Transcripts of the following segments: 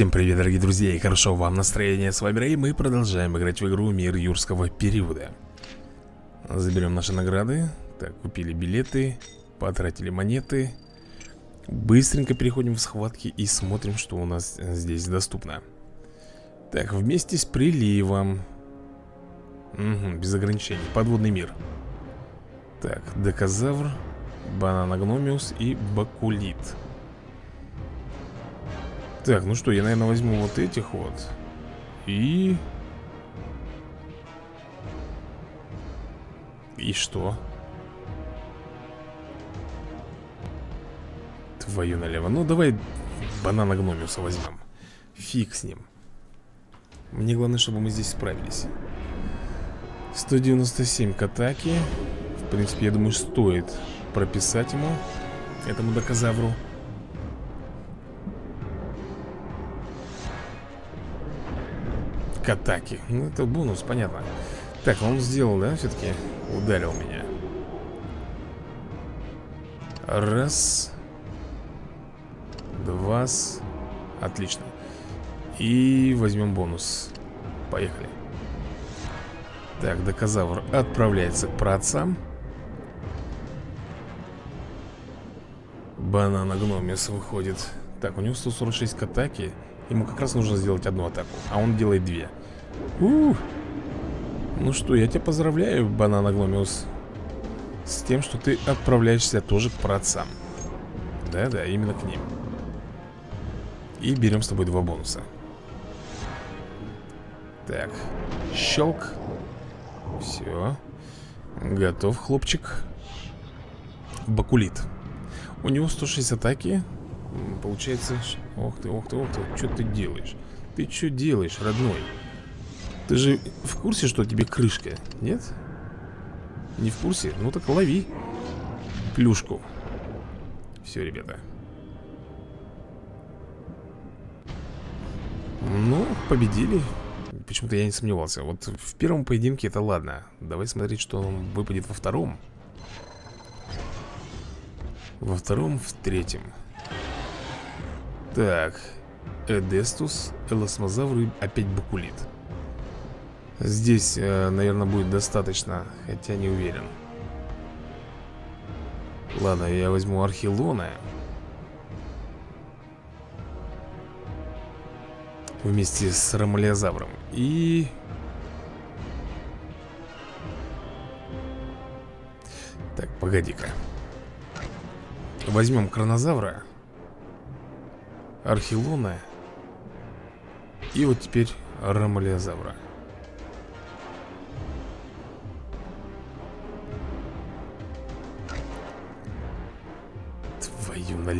Всем привет, дорогие друзья, и хорошо вам настроение. С вами Рэй, мы продолжаем играть в игру Мир Юрского периода. Заберем наши награды. Так, купили билеты, потратили монеты. Быстренько переходим в схватки и смотрим, что у нас здесь доступно. Так, вместе с приливом. Угу, без ограничений. Подводный мир. Так, Декозавр, Бананагномиус и Бакулит. Так, ну что, я, наверное, возьму вот этих вот. И... И что? Твою налево. Ну, давай банана Гномиуса возьмем. Фиг с ним. Мне главное, чтобы мы здесь справились. 197 к атаке В принципе, я думаю, стоит прописать ему Этому доказавру к атаке Ну, это бонус, понятно. Так, он сделал, да, все-таки? Ударил меня. Раз. Два Отлично. И возьмем бонус. Поехали. Так, доказавр отправляется к праотцам. Банана гномис выходит. Так, у него 146 к атаке. Ему как раз нужно сделать одну атаку А он делает две Ух. Ну что, я тебя поздравляю, Банана Гломиус С тем, что ты отправляешься тоже к праотцам. Да-да, именно к ним. И берем с тобой два бонуса. Так Щелк. Все Готов, хлопчик. Бакулит. У него 106 атаки. Получается... Ох ты, ох ты, ох ты, что ты делаешь? Ты что делаешь, родной? Ты же в курсе, что тебе крышка? Нет? Не в курсе? Ну так лови Плюшку. Все, ребята. Ну, победили. Почему-то я не сомневался. Вот в первом поединке это ладно. Давай смотреть, что выпадет во втором. Во втором, в третьем. Так. Эдестус, Элосмозавр и опять Бакулит Здесь, э, наверное, будет достаточно Хотя не уверен. Ладно, я возьму Архилона. Вместе с Ромалиозавром. И... Так, погоди-ка. Возьмем Кронозавра Архилона И вот теперь Ромалиозавра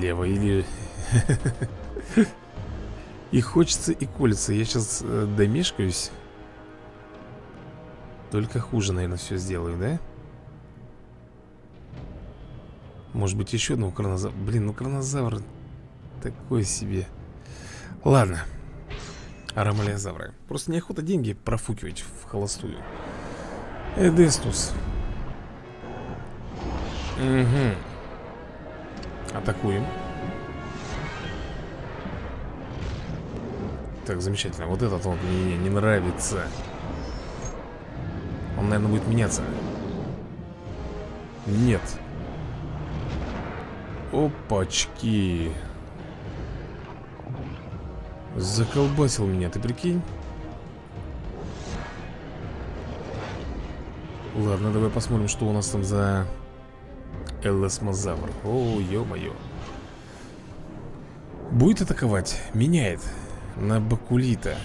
налево или... И хочется, и колется. Я сейчас э, домешкаюсь. Только хуже, наверное, все сделаю, да? Может быть, еще одного кронозавра Блин, ну кронозавр такой себе. Ладно. Арамалиозавры Просто неохота деньги профукивать в холостую. Эдестус. Угу Атакуем. Так, замечательно. Вот этот он мне не нравится. Он, наверное, будет меняться. Нет. Опачки. Заколбасил меня, ты прикинь? Ладно, давай посмотрим, что у нас там за Эллосмозавр О, ё-моё. Будет атаковать? Меняет. На Бакулита.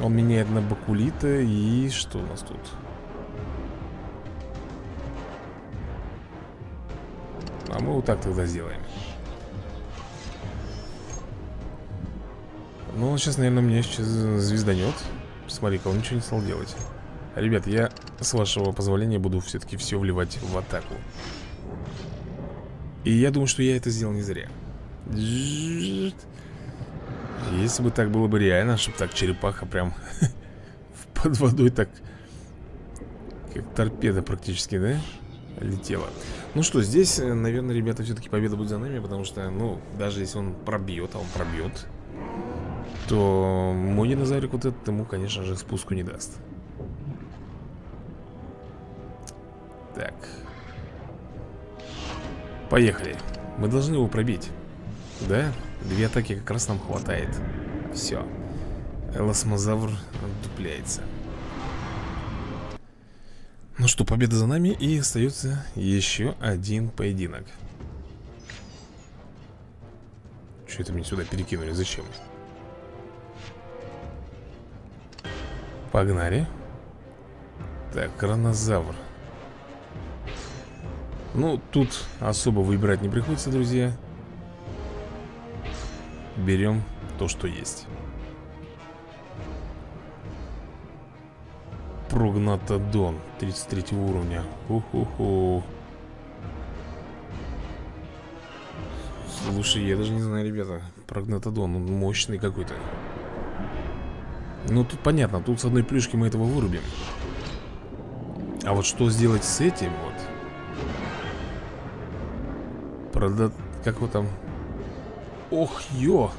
Он меняет на Бакулита И что у нас тут? А мы вот так тогда сделаем. Ну, он сейчас, наверное, мне сейчас звезданет Смотри-ка, он ничего не стал делать. Ребят, я, с вашего позволения, буду все-таки все вливать в атаку. И я думаю, что я это сделал не зря. Если бы так было бы реально, чтобы так черепаха прям под водой так Как торпеда практически, да? летела. Ну что, здесь, э, наверное, ребята, все-таки победа будет за нами Потому что, ну, даже если он пробьет, а он пробьет То мой динозаврик вот этот ему, конечно же, спуску не даст Так. Поехали. Мы должны его пробить. Да? Две атаки как раз нам хватает. Все Элосмозавр отдупляется. Ну что, победа за нами И остается еще один поединок. Что это мне сюда перекинули? Зачем? Погнали. Так, хронозавр Ну, тут особо выбирать не приходится, друзья. Берем то, что есть. Прогнатодон 33 уровня. Ху-ху-ху. Слушай, я даже не знаю, ребята. Прогнатодон, он мощный какой-то. Ну, тут понятно, тут с одной плюшки мы этого вырубим. А вот что сделать с этим Продать, как его там? Ох, ё!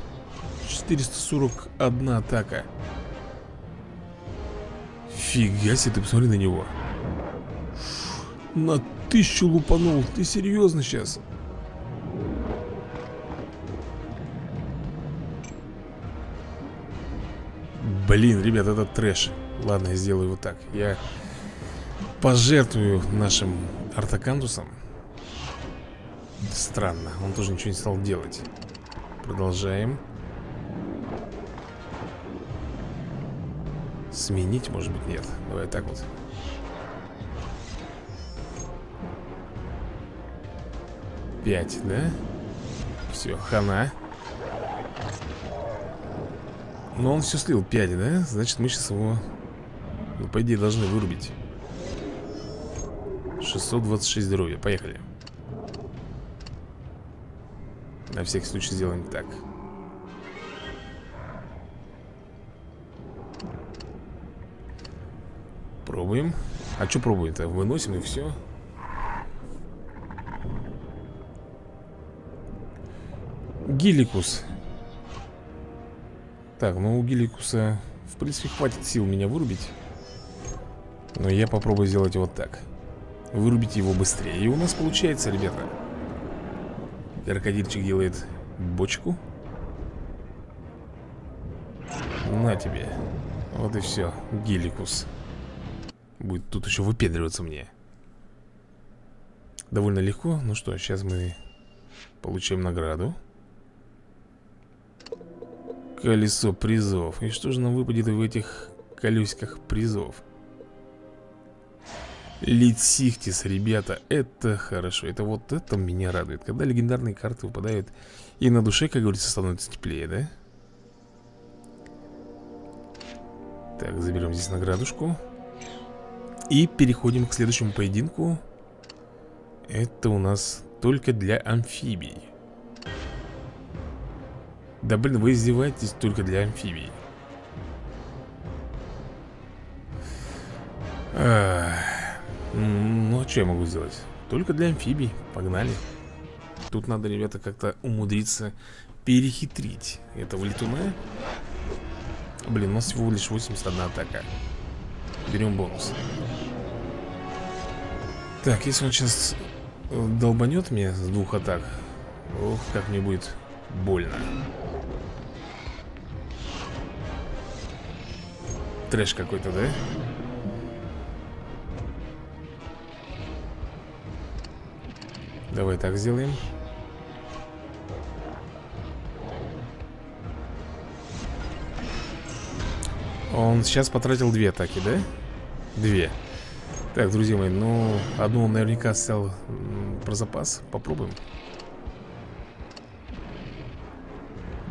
441 атака. Фига себе, ты посмотри на него. На тысячу лупанул. Ты серьезно сейчас? Блин, ребят, это трэш. Ладно, я сделаю вот так. Я пожертвую нашим артакандусом Странно, он тоже ничего не стал делать. Продолжаем. Сменить, может быть, нет. Давай так вот. Пять, да? Все, хана. Но он все слил, пять, да? Значит, мы сейчас его Ну, по идее, должны вырубить. 626 здоровья, поехали На всякий случай сделаем так. Пробуем. А что пробуем-то? Выносим и все Гиликус Так, ну у Гиликуса В принципе хватит сил меня вырубить. Но я попробую сделать вот так. Вырубить его быстрее И у нас получается, ребята Крокодильчик делает бочку. На тебе. Вот и все, Гиликус Будет тут еще выпендриваться мне. Довольно легко. Ну что, сейчас мы получаем награду. Колесо призов. И что же нам выпадет в этих колесиках призов? Литсихтис, ребята, это хорошо. Это вот это меня радует. Когда легендарные карты выпадают И на душе, как говорится, становится теплее, да? Так, заберем здесь наградушку. И переходим к следующему поединку. Это у нас только для амфибий. Да блин, вы издеваетесь только для амфибий. А, Ну, а что я могу сделать? Только для амфибий, погнали. Тут надо, ребята, как-то умудриться перехитрить этого летуна. Блин, у нас всего лишь 81 атака. Берем бонус. Так, если он сейчас э, долбанет меня с двух атак Ох, как мне будет больно. Трэш какой-то, да? Давай так сделаем. Он сейчас потратил две атаки, да? Две. Так, друзья мои, ну Одну он наверняка снял про запас. Попробуем.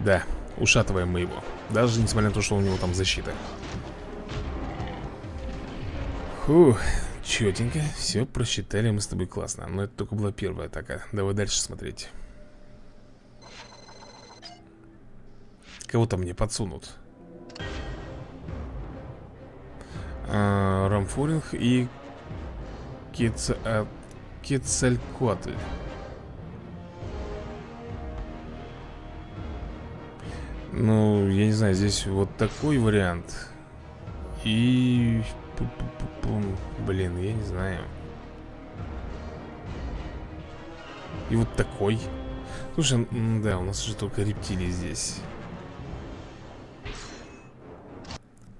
Да, ушатываем мы его. Даже несмотря на то, что у него там защита. Фух, четенько Все просчитали мы с тобой классно. Но это только была первая атака. Давай дальше смотреть. Кого-то мне подсунут. А, Рамфоринг и Кица... Кецалькотль Ну, я не знаю, здесь вот такой вариант. И... Блин, я не знаю. И вот такой. Слушай, да, у нас же только рептилии здесь.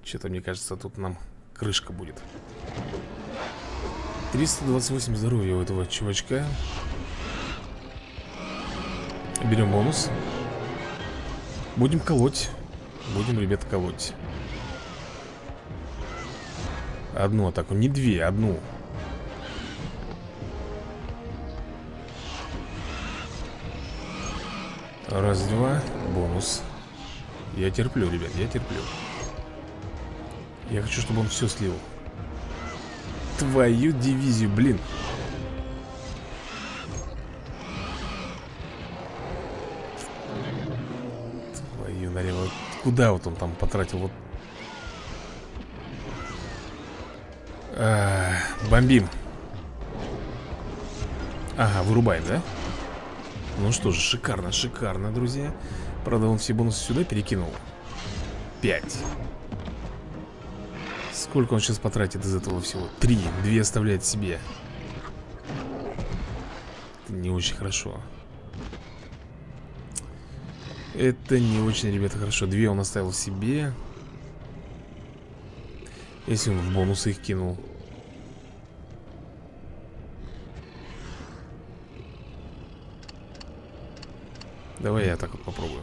Что-то, мне кажется, тут нам крышка будет. 328 здоровья у этого чувачка. Берем бонус. Будем колоть. Будем, ребят, колоть Одну атаку, не две, одну. Раз, два, бонус. Я терплю, ребят, я терплю. Я хочу, чтобы он все слил. Твою дивизию, блин. Твою налево. Куда вот он там потратил? Вот а, Бомбим. Ага, вырубаем, да? Ну что же, шикарно, шикарно, друзья. Правда, он все бонусы сюда перекинул. Пять. Сколько он сейчас потратит из этого всего? Три, две оставляет себе. Это не очень хорошо. Это не очень, ребята, хорошо. Две он оставил себе. Если он в бонусы их кинул Давай я так вот попробую.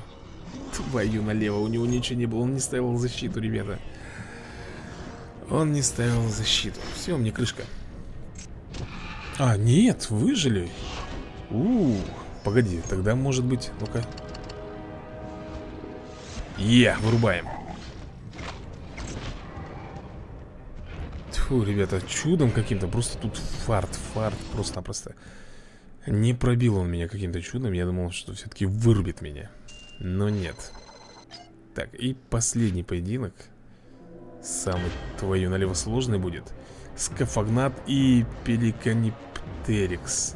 Твою налево, у него ничего не было Он не ставил защиту, ребята. Он не ставил защиту. Все, мне крышка. А, нет, выжили. У, -у, -у погоди, тогда может быть Ну-ка. Е, вырубаем. Фу, ребята, чудом каким-то. Просто тут фарт, фарт Просто-напросто не пробил он меня каким-то чудом Я думал, что все-таки вырубит меня. Но нет. Так, и последний поединок. Самый твою налево сложный будет. Скафагнат и Пеликаниптерикс.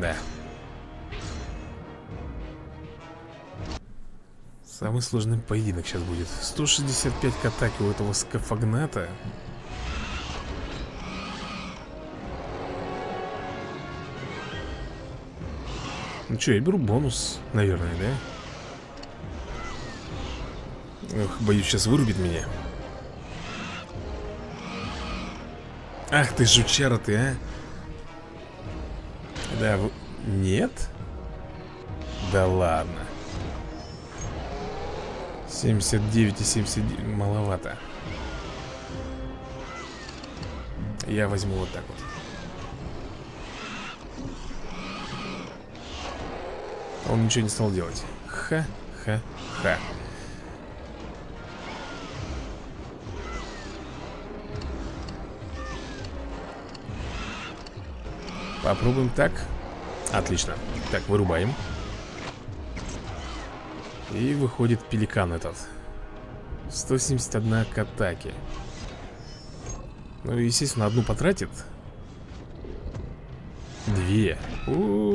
Да Самый сложный поединок сейчас будет. 165 к атаке у этого скафагната Ну что, я беру бонус, наверное, да? Ох, боюсь, сейчас вырубит меня. Ах ты, жучара ты, а? Да, в... нет? Да ладно. 79 и 79 маловато. Я возьму вот так вот Он ничего не стал делать. Ха-ха-ха Попробуем так. Отлично. Так, вырубаем. И выходит пеликан этот. 171 к атаке Ну, естественно, одну потратит. Две. У -у -у.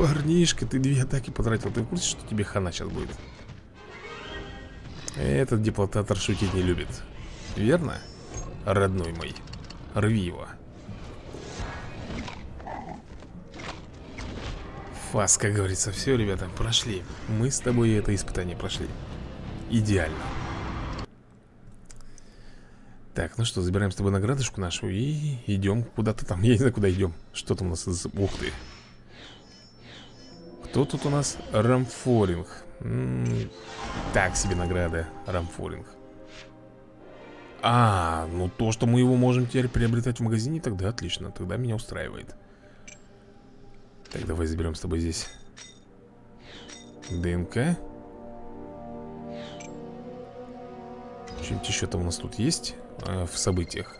Парнишка, ты две атаки потратил. Ты в курсе, что тебе хана сейчас будет? Этот деплотатор шутить не любит. Верно? Родной мой Рви его. Фас, как говорится. Все, ребята, прошли. Мы с тобой это испытание прошли. Идеально. Так, ну что, забираем с тобой наградушку нашу И идем куда-то там. Я не знаю, куда идем. Что там у нас из... Ух ты кто тут у нас? Рамфоринг М -м Так себе награда Рамфоринг А, ну то, что мы его можем теперь приобретать в магазине Тогда отлично, тогда меня устраивает. Так, давай заберем с тобой здесь ДНК. Что-нибудь еще там у нас тут есть э, В событиях?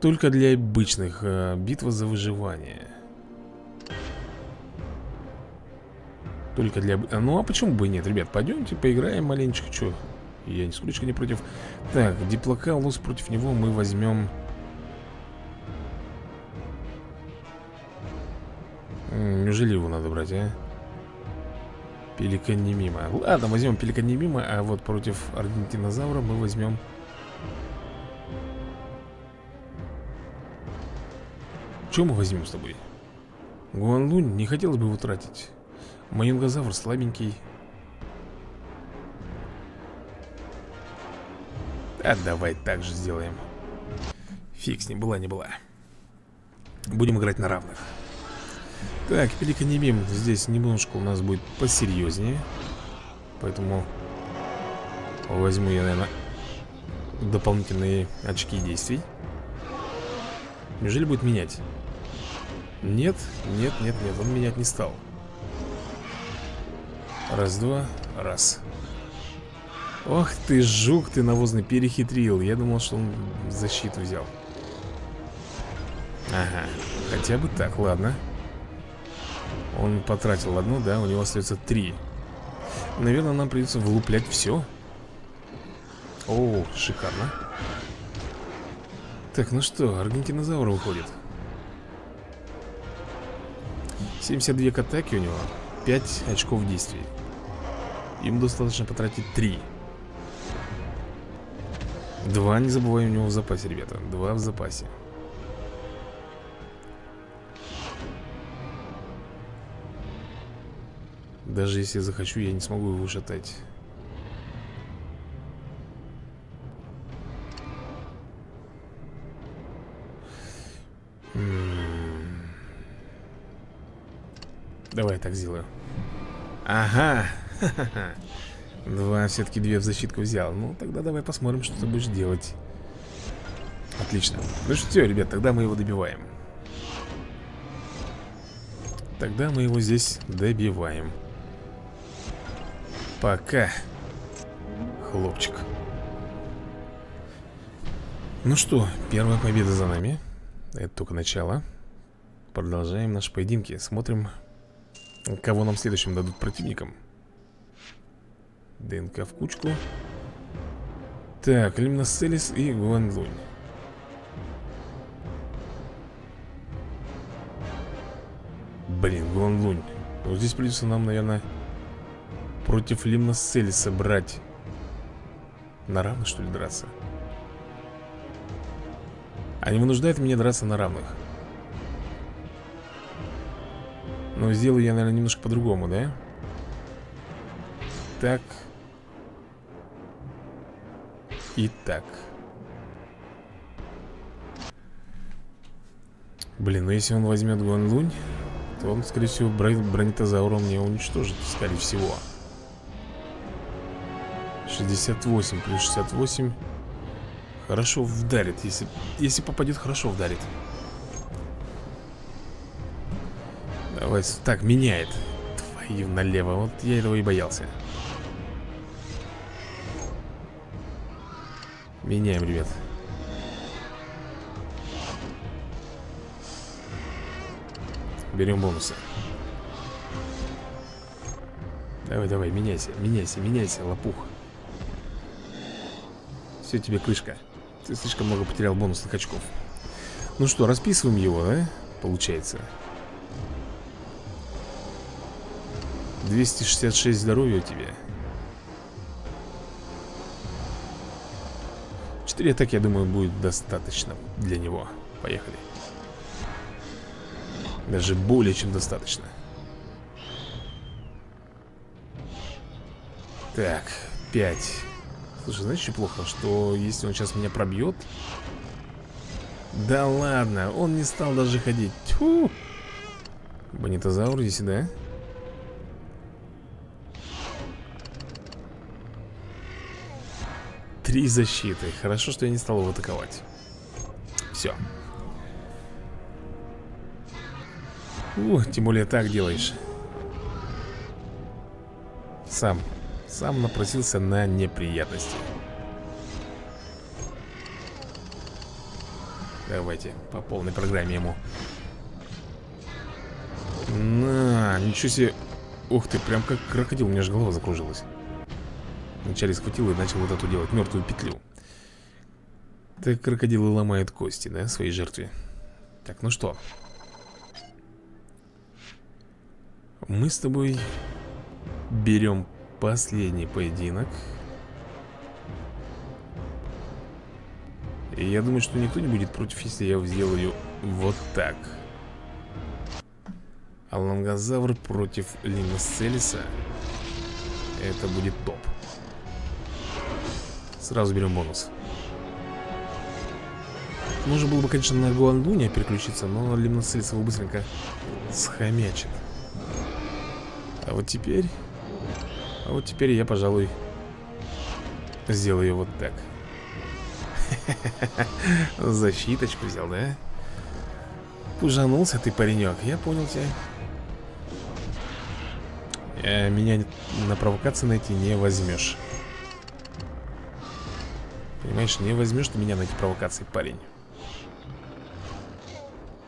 Только для обычных э, Битва за выживание Только для... Ну а почему бы и нет, ребят? Пойдемте поиграем маленечко, что? Я нисколько не против Так, диплокалус против него мы возьмем Неужели его надо брать, а? Пеликан не мимо Ладно, возьмем пеликан не мимо А вот против аргентинозавра мы возьмем Что мы возьмем с тобой? Гуанлунь не хотелось бы его тратить Маюнгозавр слабенький А давай так же сделаем. Фиг с ним, была не была. Будем играть на равных. Так, пеликанемим здесь немножко у нас будет посерьезнее. Поэтому Возьму я, наверное Дополнительные очки действий. Неужели будет менять? Нет, нет, нет, нет, он менять не стал Раз, два, раз. Ох ты, жук ты навозный, перехитрил. Я думал, что он защиту взял. Ага, хотя бы так, ладно. Он потратил одну, да, у него остается три. Наверное, нам придется влуплять все О, шикарно. Так, ну что, аргентинозавр выходит. 72 к атаке у него 5 очков действий Им достаточно потратить 3 Два, не забываем, у него в запасе, ребята. Два в запасе. Даже если я захочу, я не смогу его ушатать Давай так сделаю. Ага. Два, все-таки две в защитку взял. Ну, тогда давай посмотрим, что ты будешь делать. Отлично. Ну что, ребят, тогда мы его добиваем. Тогда мы его здесь добиваем. Пока Хлопчик. Ну что, первая победа за нами. Это только начало. Продолжаем наши поединки. Смотрим, кого нам следующим дадут противникам ДНК в кучку. Так, Лимносцелис и Гуанлунь Блин, Гуанлунь Вот здесь придется нам, наверное Против Лимносцелиса брать. На равных, что ли, драться? Они вынуждают меня драться на равных Но сделаю я, наверное, немножко по-другому, да? Так Итак. Блин, ну если он возьмет Гуанлунь, то он, скорее всего, бронетозавра мне уничтожит, скорее всего. 68 плюс 68 Хорошо вдарит Если, если попадет, хорошо вдарит Давай, так, меняет. Твою налево, вот я этого и боялся. Меняем, ребят. Берем бонусы. Давай, давай, меняйся, меняйся, меняйся, лопух. Все, тебе крышка. Ты слишком много потерял бонусных очков. Ну что, расписываем его, да? Получается 266 здоровья у тебя 4 атаки, я думаю, будет достаточно для него. Поехали. Даже более чем достаточно. Так, 5 Слушай, знаешь, что плохо? Что если он сейчас меня пробьет? Да ладно, он не стал даже ходить. Тьфу! Бонитозавр здесь, да? Три защиты. Хорошо, что я не стал его атаковать. Все. Ух, тем более так делаешь. Сам. Сам напросился на неприятности. Давайте, по полной программе ему. На, ничего себе. Ух ты, прям как крокодил, у меня же голова закружилась. Вначале схватил и начал вот эту делать мертвую петлю. Так крокодилы ломают кости, да, своей жертве? Так, ну что? Мы с тобой берем последний поединок. И я думаю, что никто не будет против, если я сделаю вот так. Алангозавр против Лимосцелиса Это будет топ Сразу берем бонус. Можно было бы, конечно, на Гуандуня переключиться Но Лимноцелис его быстренько схомячит. А вот теперь А вот теперь я, пожалуй Сделаю вот так. Защиточку взял, да? Пужанулся ты, паренек Я понял тебя. Э, Меня на провокации найти не возьмешь Понимаешь, не возьмешь ты меня на эти провокации, парень.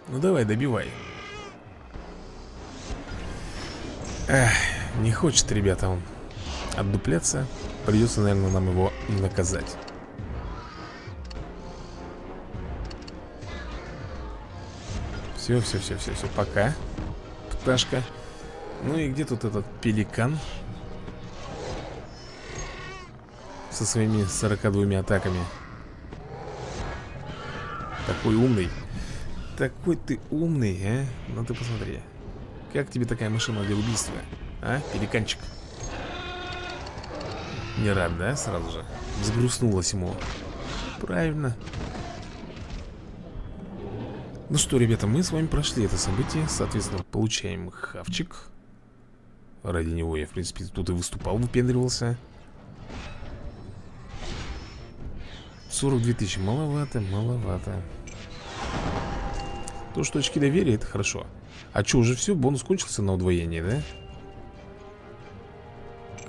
Ну давай, добивай. Эх, не хочет, ребята, он отдупляться. Придется, наверное, нам его наказать. Все, все, все, все, все, пока Пташка. Ну и где тут этот пеликан? Со своими 42 атаками Такой умный Такой ты умный, а? Ну ты посмотри Как тебе такая машина для убийства? А, пеликанчик? Не рад, да, сразу же? Взгрустнулось ему Правильно ну что, ребята, мы с вами прошли это событие Соответственно, получаем хавчик Ради него я, в принципе, тут и выступал, выпендривался 42 тысячи, маловато, маловато. То, что очки доверия, это хорошо. А что, уже все, бонус кончился на удвоение, да?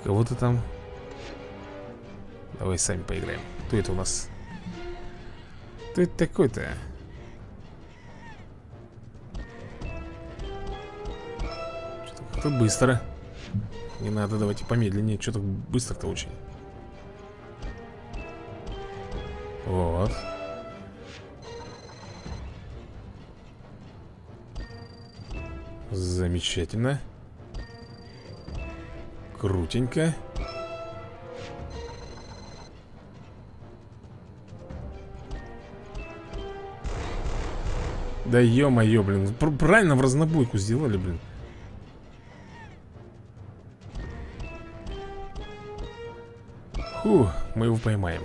Кого-то там. Давай сами поиграем. Кто это у нас? Кто это такой-то? Тут быстро. Не надо, давайте помедленнее. Что-то быстро-то очень Вот. Замечательно. Крутенько. Да ё-моё, блин Правильно в разнобойку сделали, блин. Фу, мы его поймаем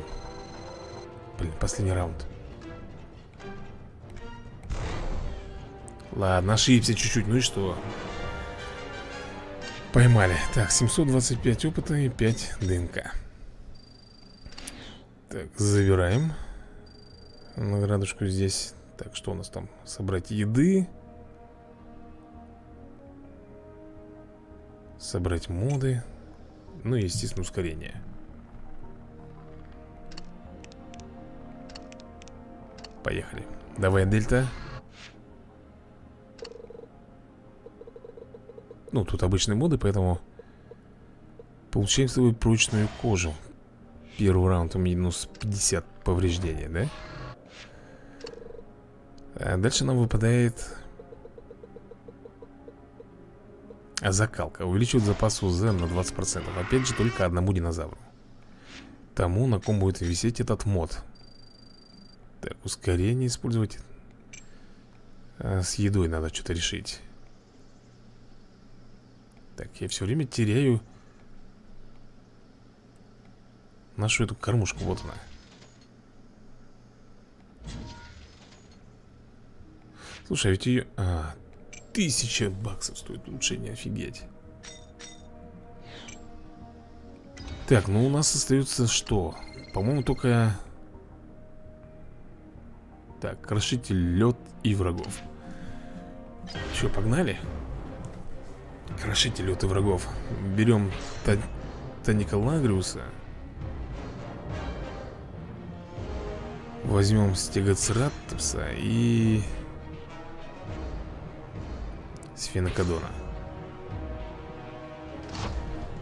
Блин, последний раунд. Ладно, ошибся чуть-чуть, ну и что? Поймали. Так, 725 опыта и 5 ДНК Так, забираем. Наградушку здесь. Так, что у нас там? Собрать еды. Собрать моды. Ну и, естественно, ускорение Поехали. Давай, Дельта. Ну, тут обычные моды, поэтому Получаем с тобой прочную кожу. Первый раунд у минус 50 повреждения, да? А дальше нам выпадает Закалка. Увеличивает запас УЗ на 20% Опять же, только одному динозавру. Тому, на ком будет висеть этот мод так, ускорение использовать. А, С едой надо что-то решить. Так, я все время теряю Нашу эту кормушку, вот она. Слушай, а ведь ее... А, тысяча баксов стоит улучшение, офигеть. Так, ну у нас остается что? По-моему, только так, крошитель лед и врагов. Че, погнали? Крошитель лед и врагов. Берем та Таника Возьмем Стегоцератопса и... Сфенокадона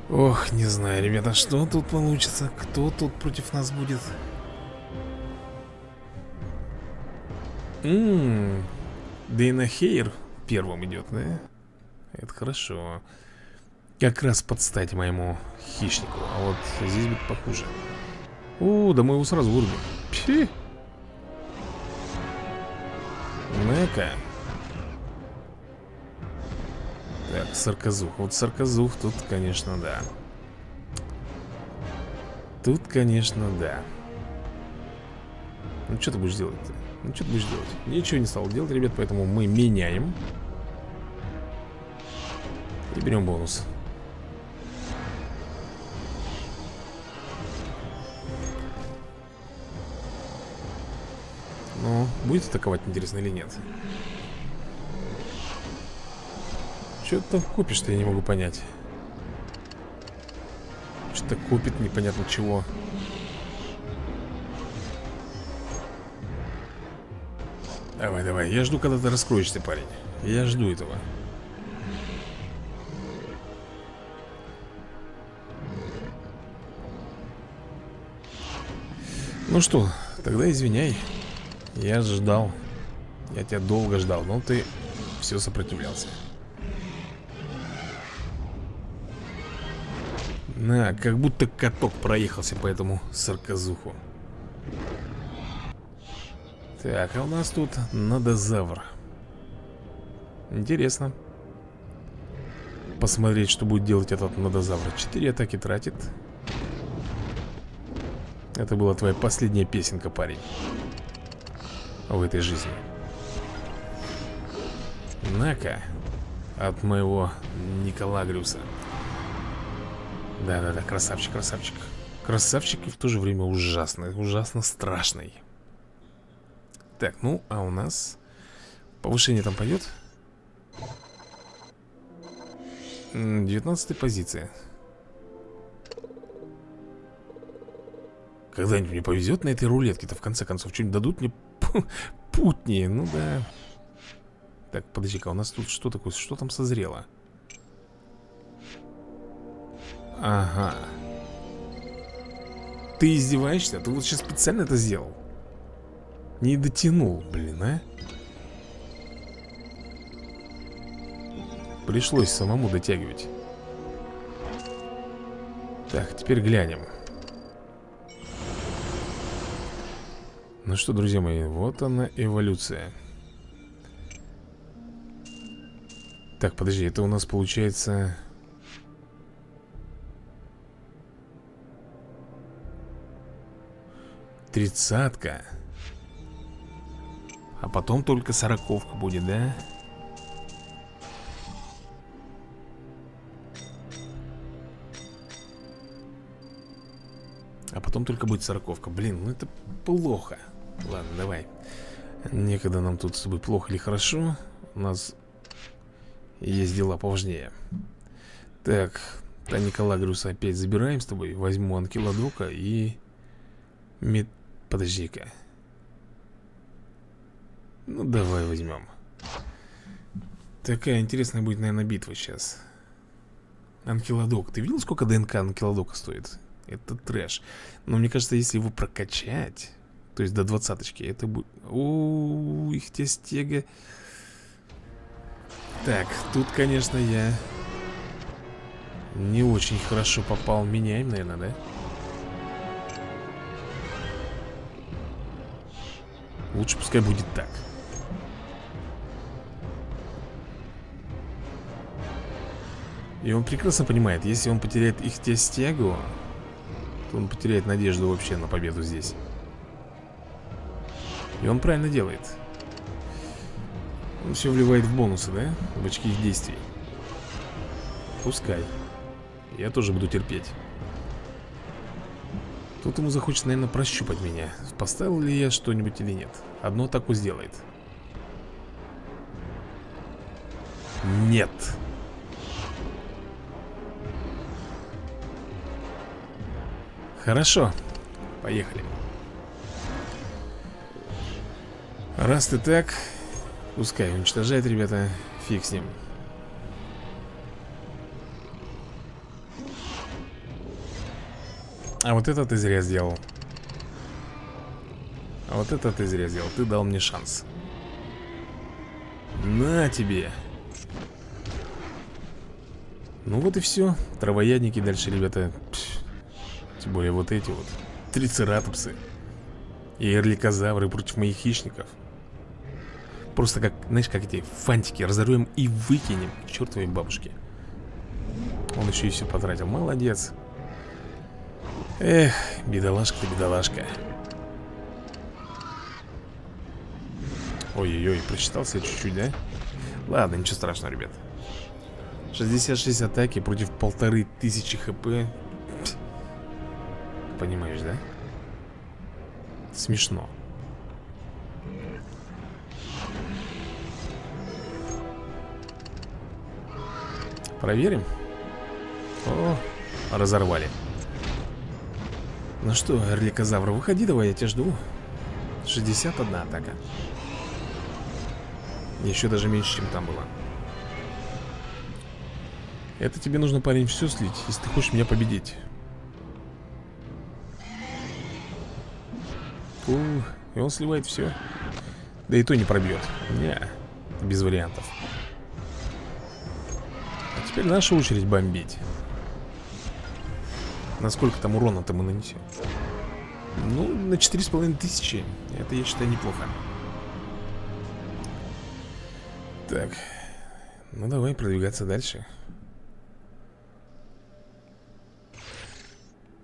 Ох, не знаю, ребята, что тут получится? Кто тут против нас будет Дейна Хейр первым идет, да? Это хорошо. Как раз подстать моему хищнику А вот здесь будет похуже. О, да мы его сразу вырубим. Пи Ну-ка. Так, сарказух. Вот сарказух тут, конечно, да. Тут, конечно, да. Ну, что ты будешь делать-то? Ну, что ты будешь делать? Ничего не стал делать, ребят, поэтому мы меняем И берем бонус Ну, будет атаковать, интересно, или нет? Что ты там купишь-то, я не могу понять Что-то купит непонятно чего Давай, давай, я жду, когда ты раскроешься, парень. Я жду этого. Ну что, тогда извиняй. Я ждал. Я тебя долго ждал, но ты все сопротивлялся. На, как будто каток проехался по этому сарказуху Так, а у нас тут надозавр. Интересно. Посмотреть, что будет делать этот надозавр. Четыре атаки тратит. Это была твоя последняя песенка, парень. В этой жизни. На-ка. От моего Николагриуса да-да-да, красавчик, красавчик. Красавчик и в то же время ужасный Ужасно страшный Так, ну, а у нас Повышение там пойдет 19 позиция Когда-нибудь мне повезет на этой рулетке-то В конце концов, что-нибудь дадут мне путнее Ну да Так, подожди-ка, у нас тут что такое? Что там созрело? Ага Ты издеваешься? Ты вот сейчас специально это сделал? Не дотянул, блин, а? Пришлось самому дотягивать. Так, теперь глянем. Ну что, друзья мои, вот она эволюция. Так, подожди, это у нас получается Тридцатка А потом только сороковка будет, да? А потом только будет сороковка. Блин, ну это плохо. Ладно, давай. Некогда нам тут с тобой плохо или хорошо. У нас есть дела поважнее. Так, Таника Лагриуса опять забираем с тобой. Возьму Анкиладока и... Мет... Подожди-ка Ну давай возьмем. Такая интересная будет, наверное, битва сейчас. Анкилодок. Ты видел, сколько ДНК Анкилодока стоит? Это трэш. Но мне кажется, если его прокачать То есть до двадцаточки Это будет... О, их те стега. Так, тут, конечно, я Не очень хорошо попал. Меняем, наверное, да? Лучше пускай будет так И он прекрасно понимает, если он потеряет их стягу, то он потеряет надежду вообще на победу здесь. И он правильно делает. Он все вливает в бонусы, да? В очки их действий. Пускай. Я тоже буду терпеть. Тут ему захочется, наверное, прощупать меня. Поставил ли я что-нибудь или нет? Одну атаку сделает. Нет Хорошо. Поехали. Раз ты так Пускай уничтожает, ребята. Фиг с ним. А вот это ты зря сделал. А вот это ты зря сделал. Ты дал мне шанс. На тебе. Ну вот и все Травоядники дальше, ребята. Пш, Тем более вот эти вот Трицератопсы И эрликозавры против моих хищников. Просто как, знаешь, как эти фантики Разорвем и выкинем к чертовой бабушке. Он еще и все потратил. Молодец. Эх, бедолашка ты, бедолашка. Ой-ой-ой, прочитался чуть-чуть, да? Ладно, ничего страшного, ребят. 66 атаки против полторы тысячи хп Понимаешь, да? Смешно. Проверим. О, разорвали. Ну что, Эрликозавр, выходи давай, я тебя жду. 61 атака. Еще даже меньше, чем там было. Это тебе нужно, парень, все слить Если ты хочешь меня победить Ух, и он сливает все Да и то не пробьет Не, без вариантов. А теперь наша очередь бомбить. Насколько там урона-то мы нанесем? Ну, на четыре с половиной тысячи. Это, я считаю, неплохо. Так. Ну, давай продвигаться дальше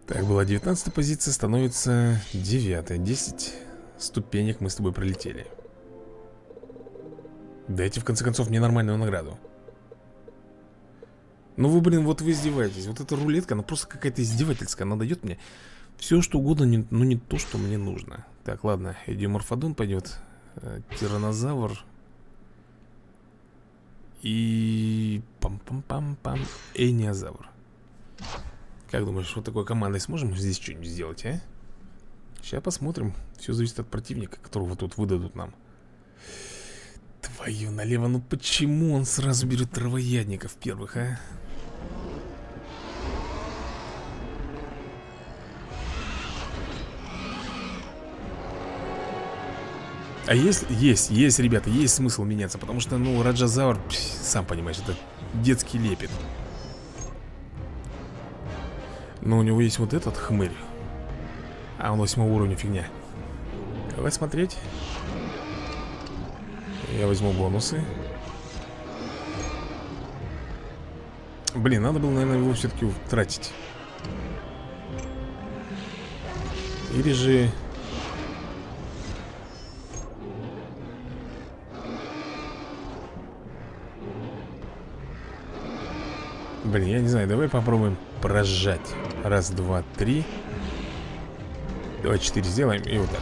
Так, была 19 позиция, становится 9 10 ступенек мы с тобой пролетели. Дайте, в конце концов, мне нормальную награду. Ну вы, блин, вот вы издеваетесь. Вот эта рулетка, она просто какая-то издевательская. Она дает мне все, что угодно, но не то, что мне нужно. Так, ладно, Эдиоморфодон пойдет э, Тиранозавр. И... Пам-пам-пам-пам Эниозавр Как думаешь, вот такой командой сможем здесь что-нибудь сделать, а? Сейчас посмотрим Все зависит от противника, которого тут выдадут нам Твою налево, ну почему он сразу берет травоядников первых, а? А есть, есть, есть, ребята, есть смысл меняться Потому что, ну, Раджазавр, сам понимаешь, это детский лепет Но у него есть вот этот хмырь. А он восьмого уровня фигня. Давай смотреть. Я возьму бонусы. Блин, надо было, наверное, его все-таки тратить Или же Блин, я не знаю, давай попробуем прожать. Раз, два, три. Давай четыре сделаем и вот так.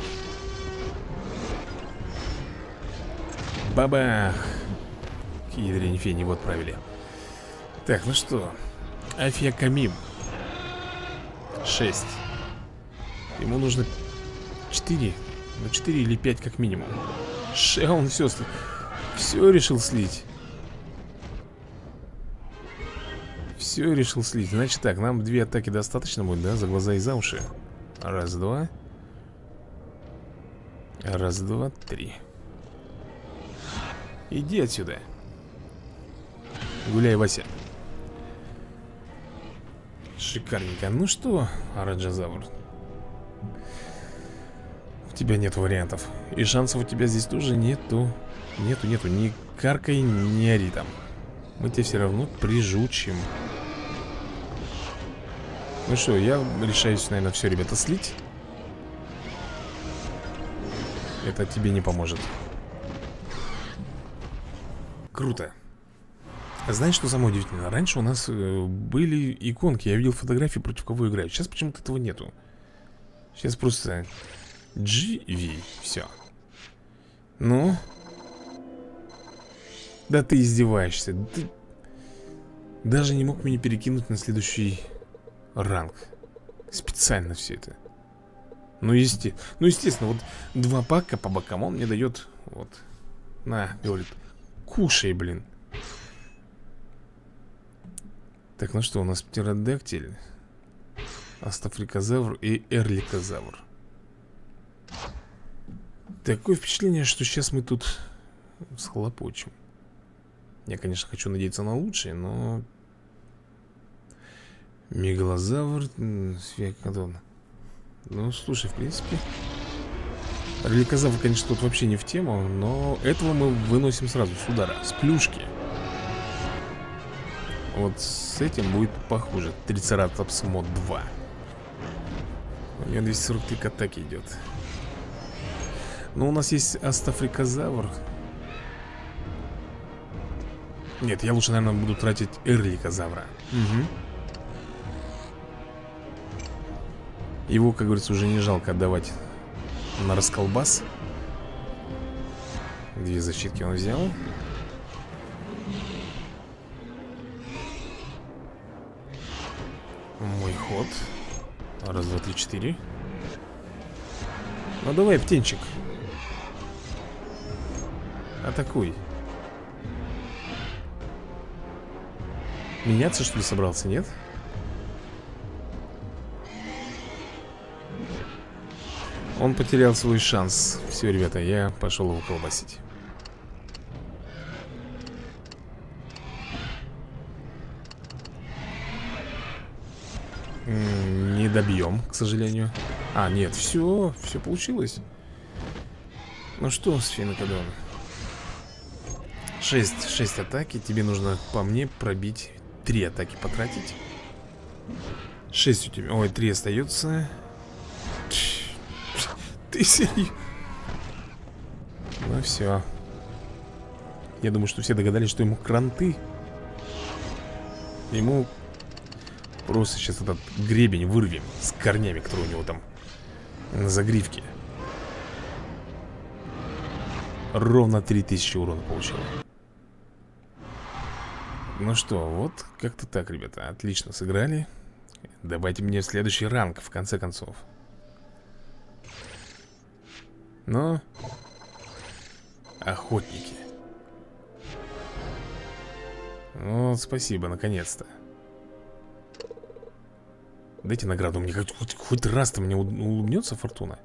Бабах! Ядрень фени, вот правили. Так, ну что? Афия Камим. 6 Ему нужно 4 Ну 4 или 5 как минимум. Ше, он все Все решил слить Все решил слить. Значит так, нам две атаки достаточно будет, да? За глаза и за уши. Раз, два. Раз, два, три. Иди отсюда. Гуляй, Вася. Шикарненько. Ну что, Раджазавр У тебя нет вариантов. И шансов у тебя здесь тоже нету. Нету, нету. Ни каркай, ни ори Мы тебя все равно прижучим ну что, я решаюсь, наверное, все, ребята, слить. Это тебе не поможет. Круто. Знаешь, что самое удивительное? Раньше у нас э, были иконки. Я видел фотографии, против кого играют Сейчас почему-то этого нету. Сейчас просто GV Все Ну? Да ты издеваешься. Ты даже не мог меня перекинуть на следующий ранг. Специально все это. Ну, есте... ну естественно, вот два пака по бокам он мне дает Вот На, говорит Кушай, блин. Так, ну что, у нас птеродактиль Астафрикозавр и эрликозавр. Такое впечатление, что сейчас мы тут схлопочем. Я, конечно, хочу надеяться на лучшее, но... Мегалозавр, Свекадон Ну, слушай, в принципе Эрликозавр, конечно, тут вообще не в тему Но этого мы выносим сразу с удара С плюшки. Вот с этим будет похуже. Трицератопс мод 2 У него 243 к атаке идет. Но у нас есть астафрикозавр. Нет, я лучше, наверное, буду тратить эрликозавра. Угу Его, как говорится, уже не жалко отдавать на расколбас. Две защитки он взял. Мой ход. Раз, два, три, четыре. Ну давай, птенчик. Атакуй. Меняться что ли собрался, нет? Нет Он потерял свой шанс. Все, ребята, я пошел его колбасить. Не добьем, к сожалению. А, нет, все, все получилось. Ну что, Сфинокодон 6, 6 атаки. Тебе нужно по мне пробить 3 атаки потратить. 6 у тебя, ой, 3 остается серьезно? Ну все. Я думаю, что все догадались, что ему кранты. Ему просто сейчас этот гребень вырвем с корнями, которые у него там на загривке. Ровно 3000 урона получил. Ну что, вот как-то так, ребята. Отлично сыграли. Давайте мне следующий ранг, в конце концов. Но... Охотники. Вот, спасибо, наконец-то. Дайте награду мне хоть, хоть, хоть раз-то мне улыбнется фортуна.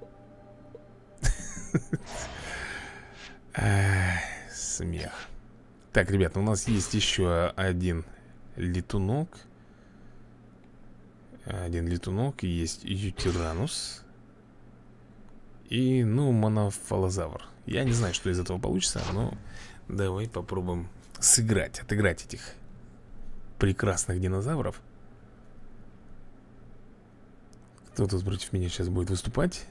Смех. Так, ребята, у нас есть еще один летунок. Один летунок, есть ютиранус. И, ну, монофалозавр Я не знаю, что из этого получится, но давай попробуем сыграть, отыграть этих прекрасных динозавров. Кто тут против меня сейчас будет выступать?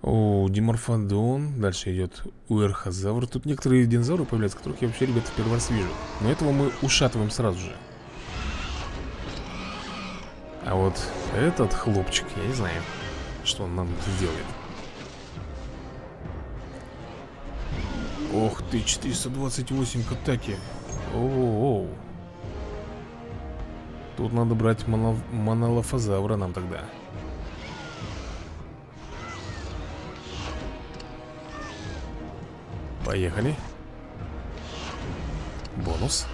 О, Диморфодон. Дальше идет Уэрхозавр. Тут некоторые динозавры появляются, которых я вообще, ребята, в первый раз вижу. Но этого мы ушатываем сразу же. А вот этот хлопчик, я не знаю, что он нам сделает Ох ты, 428 к атаке Оу, Тут надо брать моно... монолофозавра нам тогда. Поехали. Бонус.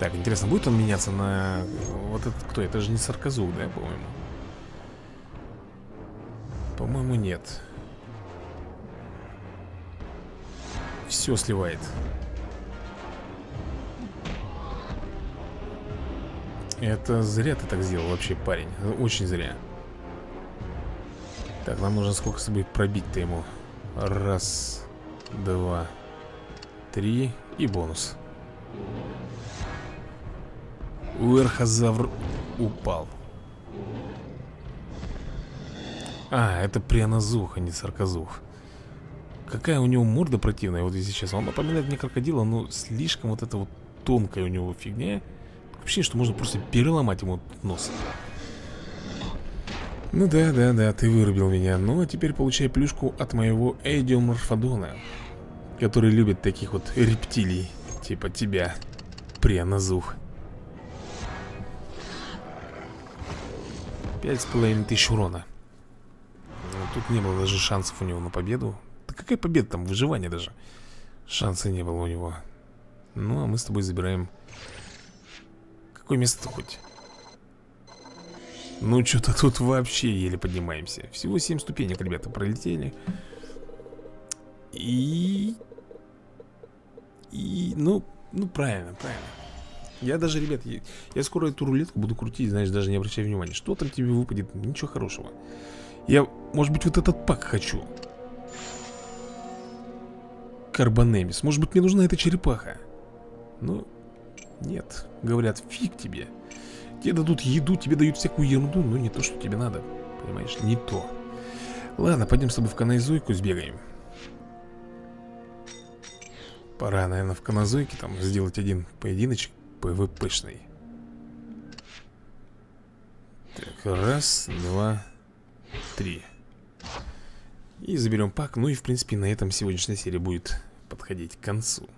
Так, интересно, будет он меняться на... Вот этот кто? Это же не сарказук, да, по-моему? По-моему, нет Все сливает. Это зря ты так сделал вообще, парень. Очень зря. Так, нам нужно сколько с тобой пробить-то ему? Раз, два, три и бонус. Уэрхозавр упал. А, это прянозух, а не сарказух Какая у него морда противная, вот если сейчас Он напоминает мне крокодила, но слишком вот это вот тонкая у него фигня. Вообще, что можно просто переломать ему нос. Ну да, да, да, ты вырубил меня. Ну а теперь получай плюшку от моего Эдиоморфодона Который любит таких вот рептилий Типа тебя, Прианазух Пять с половиной тысяч урона. Ну, Тут не было даже шансов у него на победу какая победа там, выживание даже. Шанса не было у него. Ну, а мы с тобой забираем Какое место хоть? Ну, что-то тут вообще еле поднимаемся. Всего 7 ступенек, ребята, пролетели. И... И, ну, ну, правильно, правильно. Я даже, ребят, я, я скоро эту рулетку буду крутить, знаешь, даже не обращая внимания. Что там тебе выпадет, ничего хорошего. Я, может быть, вот этот пак хочу Карбонемис. Может быть, мне нужна эта черепаха? Ну, нет, говорят, фиг тебе. Тебе дадут еду, тебе дают всякую ерунду Но не то, что тебе надо. Понимаешь, не то. Ладно, пойдем с тобой в канайзойку сбегаем. Пора, наверное, в каназойке там сделать один поединочек ПВПшный Так, раз, два, три. И заберем пак. Ну и, в принципе, на этом сегодняшняя серия будет подходить к концу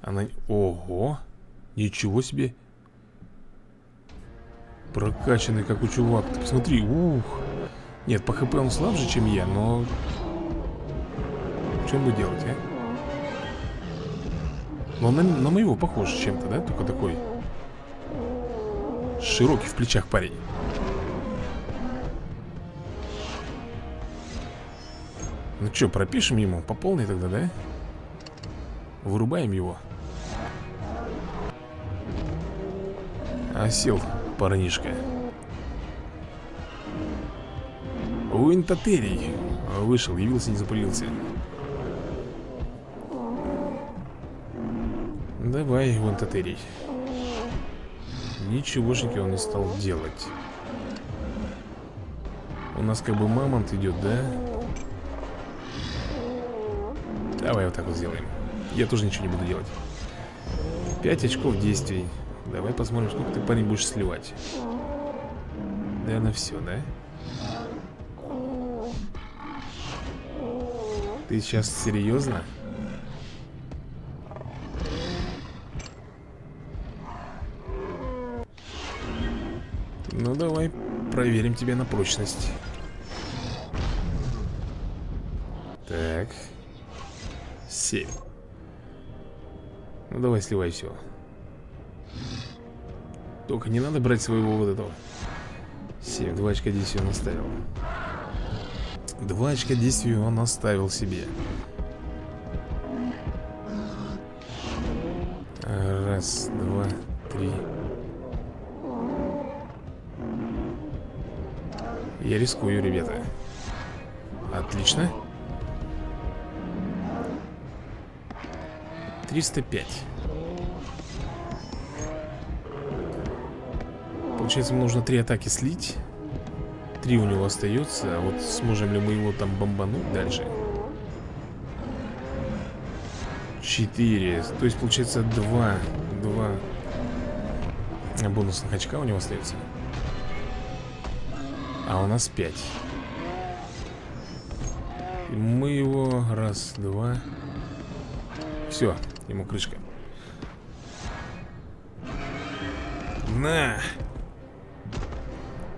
Она... Ого! Ничего себе! Прокачанный, как у чувак Ты посмотри, ух Нет, по хп он слабже, чем я, но... Что ему делать, а? Но на, на моего похож чем-то, да? Только такой Широкий в плечах парень Ну что, пропишем ему по полной тогда, да? Вырубаем его. Осел парнишка. Уинтатерий. Вышел, явился, не запылился. Давай, Уинтатерий. Ничегошеньки он не стал делать. У нас как бы мамонт идет, да? Давай вот так вот сделаем. Я тоже ничего не буду делать. 5 очков действий. Давай посмотрим, сколько ты, парень, будешь сливать. Да, на все, да? Ты сейчас серьезно? Ну, давай проверим тебя на прочность сливай все только не надо брать своего вот этого. 7, 2 очка действия он оставил. 2 очка действия он оставил себе. Раз, два, три. Я рискую, ребята. Отлично. 305 Получается, нужно три атаки слить. Три у него остается А вот сможем ли мы его там бомбануть дальше? Четыре. То есть, получается, два Два. Бонусных очка у него остается. А у нас пять. Мы его Раз, два. Все, ему крышка. На!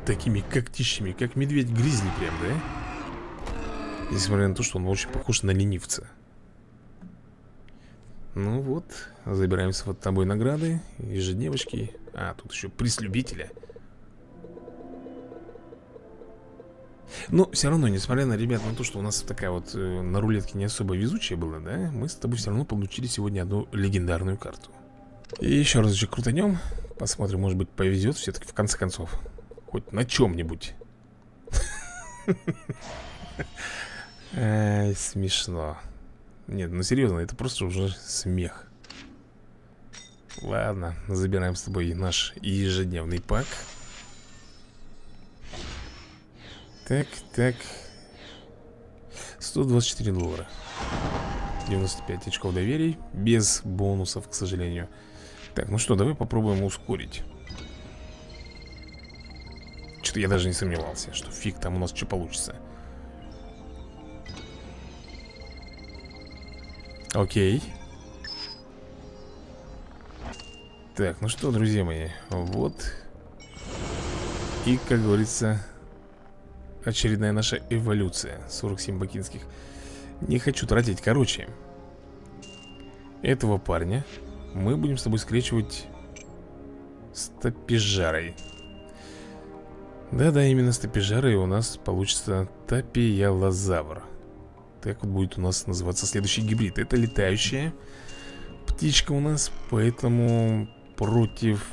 Такими когтищами, как медведь-гризли прям, да? Несмотря на то, что он очень похож на ленивца. Ну вот, забираемся вот тобой награды. Ежедневочки. А, тут еще приз любителя. Но все равно, несмотря на, ребят, на то, что у нас такая вот э, на рулетке не особо везучая была, да Мы с тобой все равно получили сегодня одну легендарную карту. И еще разочек крутанем Посмотрим, может быть повезет все-таки в конце концов Хоть на чем-нибудь смешно. Нет, ну серьезно, это просто уже смех. Ладно, забираем с тобой наш ежедневный пак. Так, так. 124 доллара. 95 очков доверий Без бонусов, к сожалению. Так, ну что, давай попробуем ускорить что я даже не сомневался, что фиг там у нас что получится. Окей. Так, ну что, друзья мои, вот. И, как говорится, очередная наша эволюция. 47 бакинских. Не хочу тратить. Короче, этого парня мы будем с тобой скрещивать с топижарой. Да-да, именно с топижарой у нас получится топиялозавр Так вот будет у нас называться следующий гибрид. Это летающая птичка у нас Поэтому против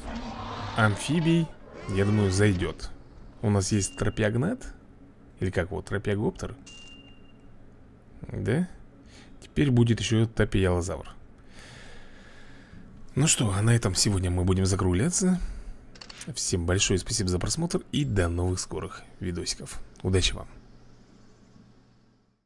амфибий, я думаю, зайдет. У нас есть тропиагнат Или как вот, тропиагоптер Да? Теперь будет еще топиялозавр Ну что, а на этом сегодня мы будем закругляться Всем большое спасибо за просмотр и до новых скорых видосиков. Удачи вам!